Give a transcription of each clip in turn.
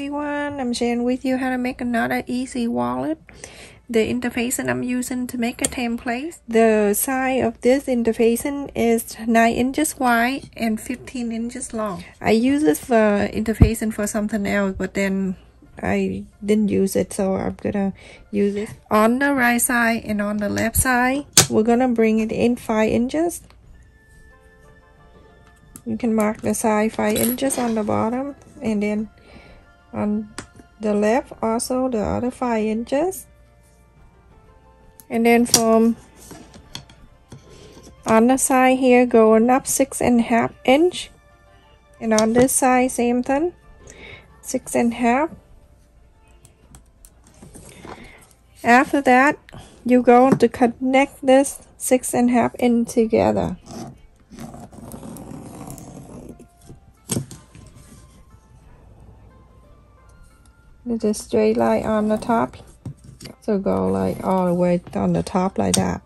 everyone, I'm sharing with you how to make another easy wallet. The interface I'm using to make a template. The size of this interface is 9 inches wide and 15 inches long. I use this for interfacing for something else, but then I didn't use it, so I'm gonna use it. On the right side and on the left side, we're gonna bring it in 5 inches. You can mark the size 5 inches on the bottom and then on the left also the other 5 inches. And then from on the side here going up six and a half inch. And on this side same thing six and a half. After that you're going to connect this six and a half in together There's a straight line on the top. So go like all the way on the top like that.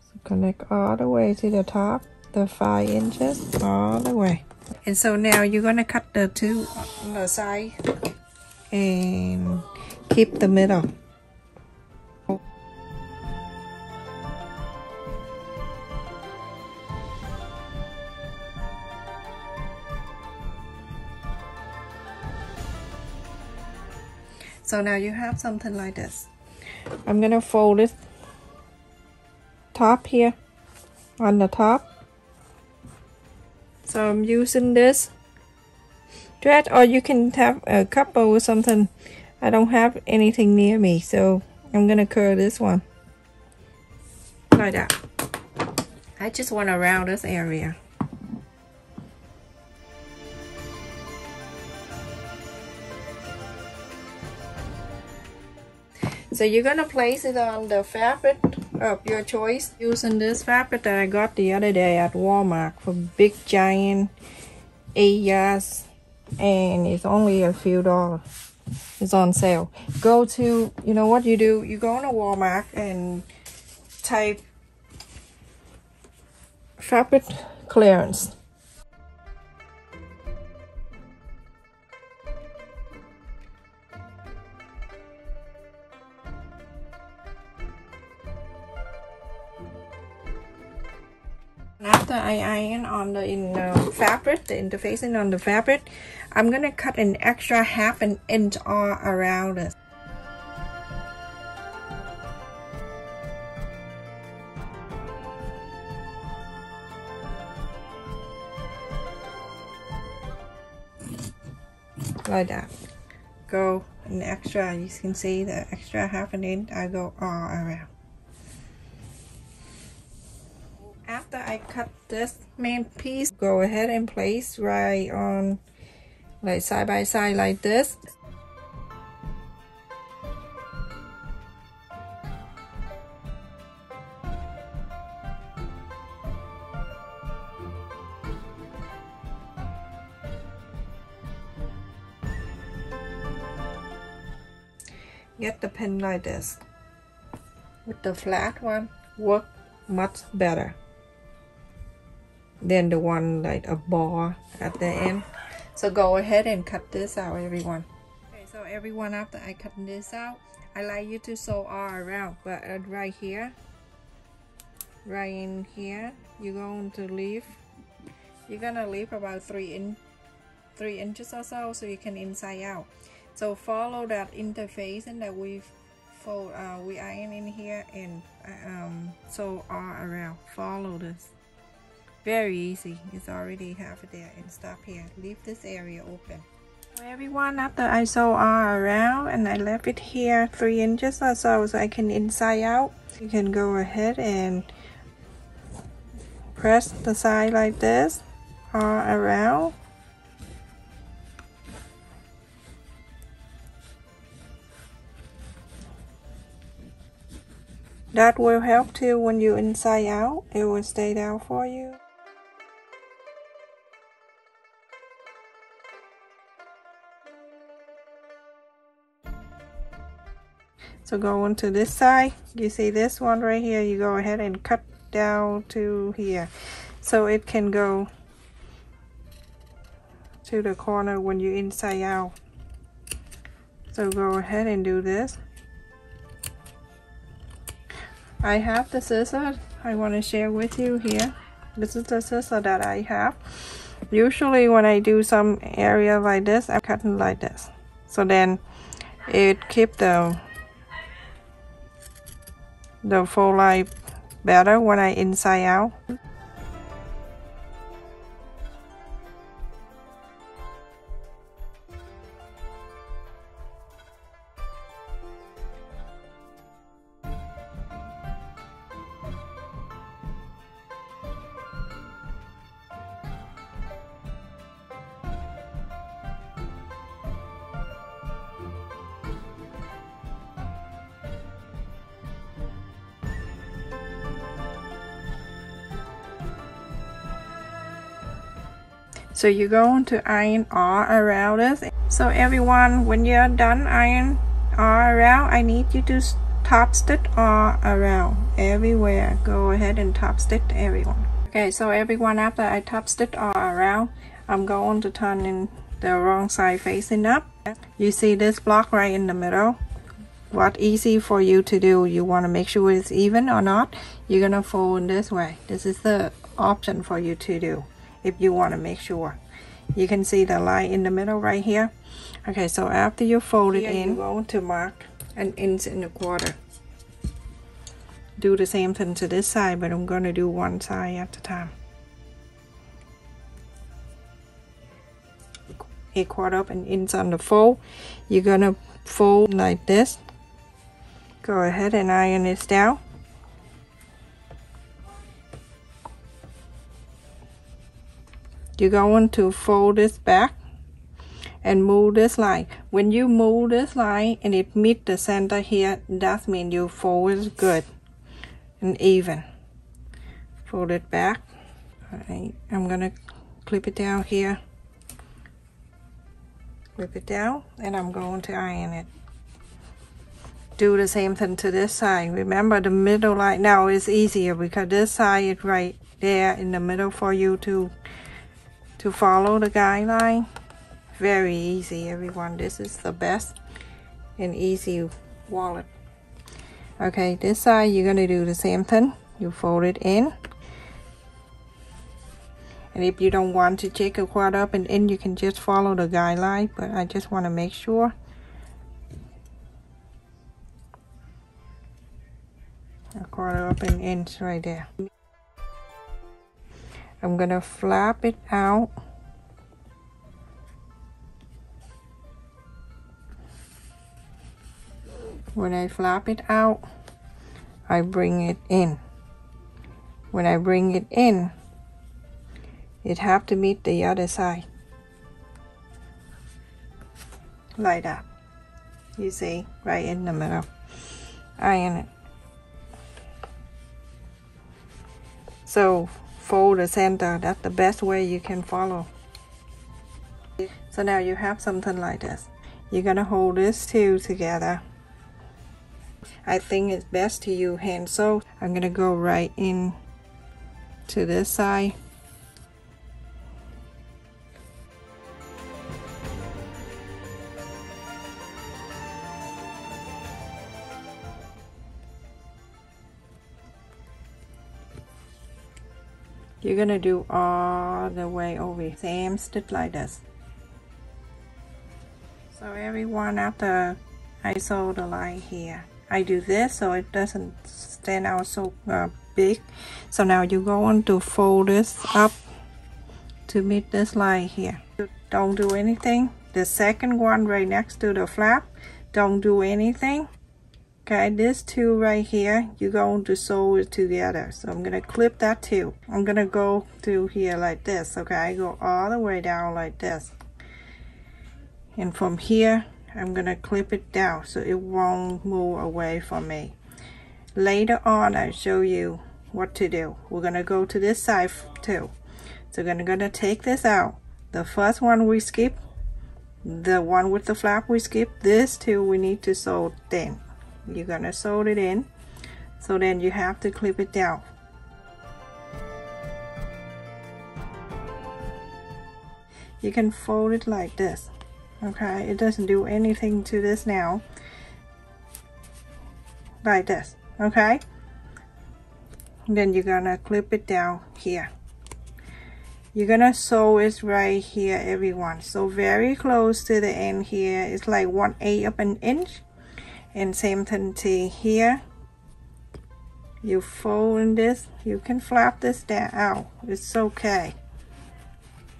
So connect all the way to the top, the five inches all the way. And so now you're gonna cut the two on the side and keep the middle. So now you have something like this. I'm gonna fold it top here on the top. So I'm using this thread or you can have a couple or something. I don't have anything near me so I'm gonna curl this one like that. I just want to round this area. So you're gonna place it on the fabric of your choice using this fabric that I got the other day at Walmart for big giant 8 yards and it's only a few dollars. It's on sale. Go to, you know what you do? You go on a Walmart and type fabric clearance After I iron on the in the fabric, the interfacing on the fabric, I'm gonna cut an extra half an inch all around it. Like that. Go an extra, you can see the extra half an inch, I go all around. After I cut this main piece go ahead and place right on like side by side like this. Get the pin like this. With the flat one work much better than the one like a bar at the end. So go ahead and cut this out everyone. Okay so everyone after I cut this out I like you to sew all around but uh, right here right in here you're going to leave you're gonna leave about three in three inches or so so you can inside out. So follow that interface and that we've fold uh, we iron in here and uh, um, sew all around. Follow this very easy. It's already half there and stop here. Leave this area open. Everyone after I sew all around and I left it here three inches or so so I can inside out. You can go ahead and press the side like this all around. That will help too when you inside out. It will stay down for you So go into this side. You see this one right here. You go ahead and cut down to here. So it can go to the corner when you inside out so go ahead and do this I have the scissors I want to share with you here this is the scissor that I have usually when I do some area like this I'm cutting like this so then it keep the the full light better when I inside out So you're going to iron all around this. So everyone, when you're done iron all around, I need you to top stitch all around everywhere. Go ahead and top stitch everyone. Okay, so everyone, after I top stitch all around, I'm going to turn in the wrong side facing up. You see this block right in the middle? What easy for you to do, you want to make sure it's even or not, you're going to fold this way. This is the option for you to do if you want to make sure. You can see the line in the middle right here. Okay, so after you fold it in, you go to mark an inch and a quarter. Do the same thing to this side, but I'm going to do one side at a time. A quarter up and inch on the fold. You're going to fold like this. Go ahead and iron this down. You're going to fold this back and move this line. When you move this line and it meet the center here that means you fold it good and even. Fold it back. Right, I'm gonna clip it down here. Clip it down and I'm going to iron it. Do the same thing to this side. Remember the middle line now is easier because this side is right there in the middle for you to to follow the guideline. Very easy everyone. This is the best and easy wallet. Okay this side you're to do the same thing. You fold it in. And if you don't want to check a quad up and in you can just follow the guideline but I just want to make sure. A quarter up and inch right there I'm gonna flap it out. When I flap it out I bring it in. When I bring it in it have to meet the other side. Like that. You see right in the middle. Iron it. So fold the center. That's the best way you can follow. So now you have something like this. You're gonna hold this two together. I think it's best to use hand sew. I'm gonna go right in to this side you're gonna do all the way over same stitch like this. So everyone after I sew the line here. I do this so it doesn't stand out so uh, big. So now you're going to fold this up to meet this line here. Don't do anything. The second one right next to the flap. Don't do anything okay this two right here you're going to sew it together. So I'm gonna clip that too I'm gonna go through here like this okay? I go all the way down like this. And from here I'm gonna clip it down so it won't move away from me. Later on I'll show you what to do. We're gonna go to this side too. So we're gonna, gonna take this out. The first one we skip the one with the flap we skip this two we need to sew thin you're gonna sew it in. So then you have to clip it down. You can fold it like this okay? It doesn't do anything to this now. Like this okay? Then you're gonna clip it down here. You're gonna sew it right here everyone. So very close to the end here. It's like one eighth of an inch and same thing here. You fold this. You can flap this down. Out it's okay.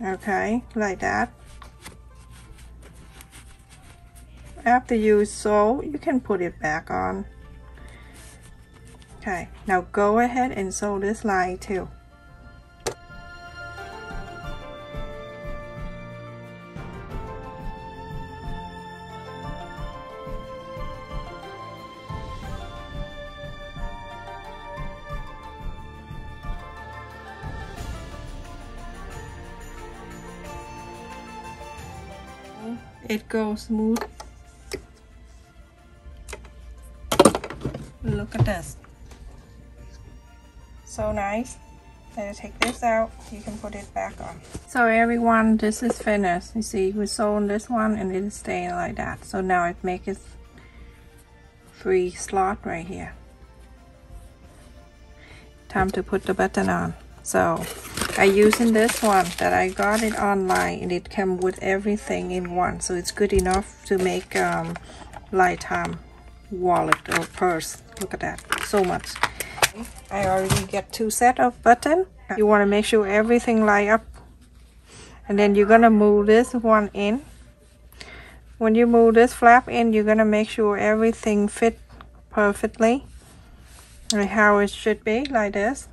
Okay like that. After you sew you can put it back on. Okay now go ahead and sew this line too goes smooth. Look at this. So nice. Then take this out. You can put it back on. So everyone. This is finished. You see we sewn this one and it is staying like that. So now it makes it three slot right here. Time to put the button on. So I using this one that I got it online and it came with everything in one. So it's good enough to make um, lifetime wallet or purse. Look at that. So much. I already get two set of button. You want to make sure everything line up. And then you're gonna move this one in. When you move this flap in you're gonna make sure everything fit perfectly. Like how it should be like this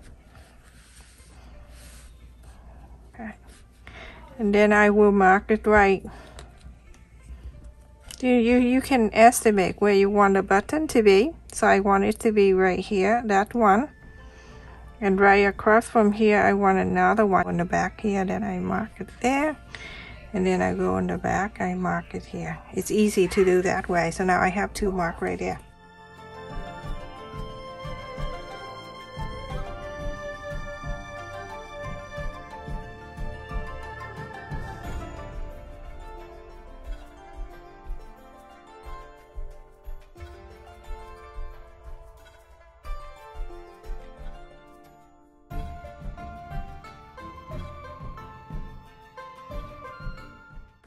and then I will mark it right. You, you you can estimate where you want the button to be. So I want it to be right here that one. And right across from here I want another one on the back here then I mark it there. And then I go on the back I mark it here. It's easy to do that way. So now I have two mark right there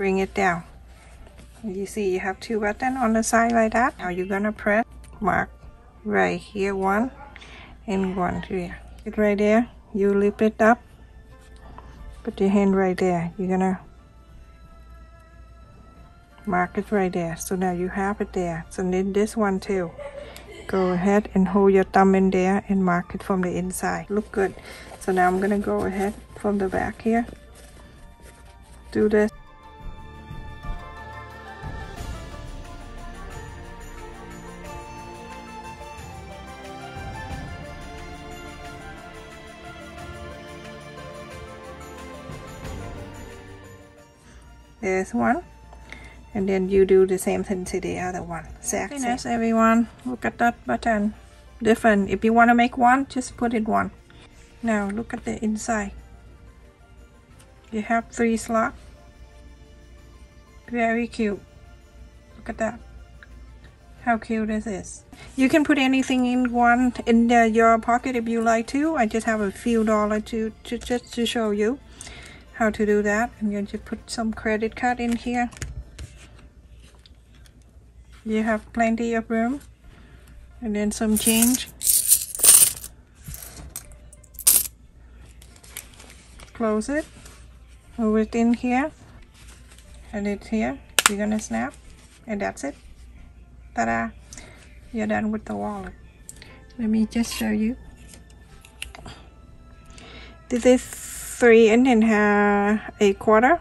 bring it down. You see you have two buttons on the side like that. Now you're gonna press mark right here one and one here. It right there you lift it up. Put your hand right there. You're gonna mark it right there. So now you have it there. So then this one too. Go ahead and hold your thumb in there and mark it from the inside. Look good. So now I'm gonna go ahead from the back here. Do this there's one and then you do the same thing to the other one. Exactly nice everyone. Look at that button. Different. If you want to make one just put it one. Now look at the inside. You have three slots. Very cute. Look at that. How cute this is this? You can put anything in one in the, your pocket if you like to. I just have a few dollars to, to just to show you how to do that. I'm going to put some credit card in here. You have plenty of room. And then some change. Close it. Move it in here. And it's here. You're gonna snap. And that's it. Ta-da! You're done with the wallet. Let me just show you. This is three and a quarter.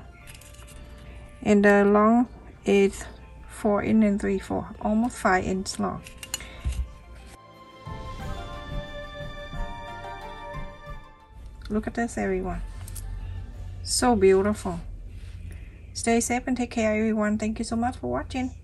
And the long is four and three four almost five inch long. Look at this everyone. So beautiful. Stay safe and take care everyone. Thank you so much for watching